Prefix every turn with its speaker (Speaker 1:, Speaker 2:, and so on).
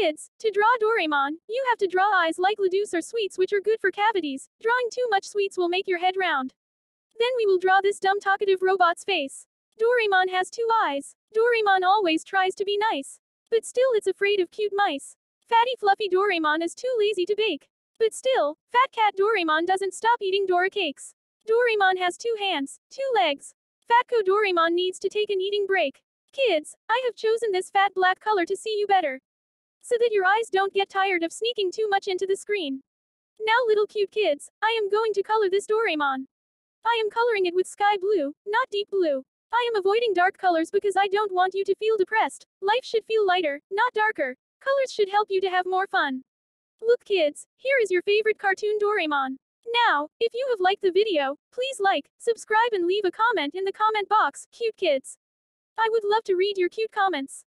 Speaker 1: Kids, to draw Doraemon, you have to draw eyes like laddoos or sweets which are good for cavities. Drawing too much sweets will make your head round. Then we will draw this dumb talkative robot's face. Doraemon has two eyes. Doraemon always tries to be nice. But still it's afraid of cute mice. Fatty fluffy Doraemon is too lazy to bake. But still, fat cat Doraemon doesn't stop eating Dora cakes. Doraemon has two hands, two legs. Fatco Doraemon needs to take an eating break. Kids, I have chosen this fat black color to see you better so that your eyes don't get tired of sneaking too much into the screen. Now little cute kids, I am going to color this Doraemon. I am coloring it with sky blue, not deep blue. I am avoiding dark colors because I don't want you to feel depressed. Life should feel lighter, not darker. Colors should help you to have more fun. Look kids, here is your favorite cartoon Doraemon. Now, if you have liked the video, please like, subscribe and leave a comment in the comment box, cute kids. I would love to read your cute comments.